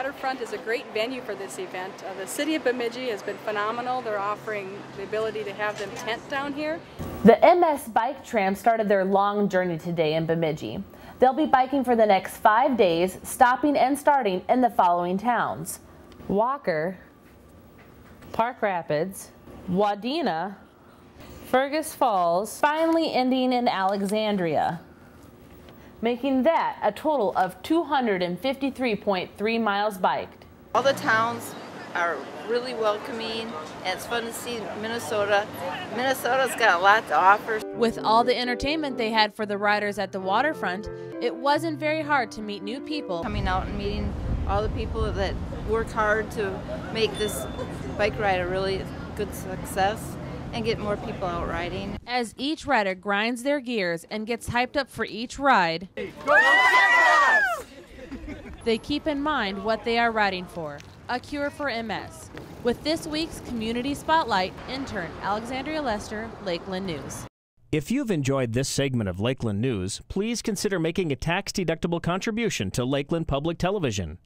waterfront is a great venue for this event. Uh, the city of Bemidji has been phenomenal. They're offering the ability to have them tent down here. The MS Bike Tram started their long journey today in Bemidji. They'll be biking for the next five days, stopping and starting in the following towns. Walker, Park Rapids, Wadena, Fergus Falls, finally ending in Alexandria, making that a total of 253.3 miles biked. All the towns are really welcoming and it's fun to see Minnesota. Minnesota's got a lot to offer. With all the entertainment they had for the riders at the waterfront, it wasn't very hard to meet new people. Coming out and meeting all the people that work hard to make this bike ride a really good success and get more people out riding. As each rider grinds their gears and gets hyped up for each ride, they keep in mind what they are riding for a cure for MS. With this week's Community Spotlight, intern Alexandria Lester, Lakeland News. If you've enjoyed this segment of Lakeland News, please consider making a tax deductible contribution to Lakeland Public Television.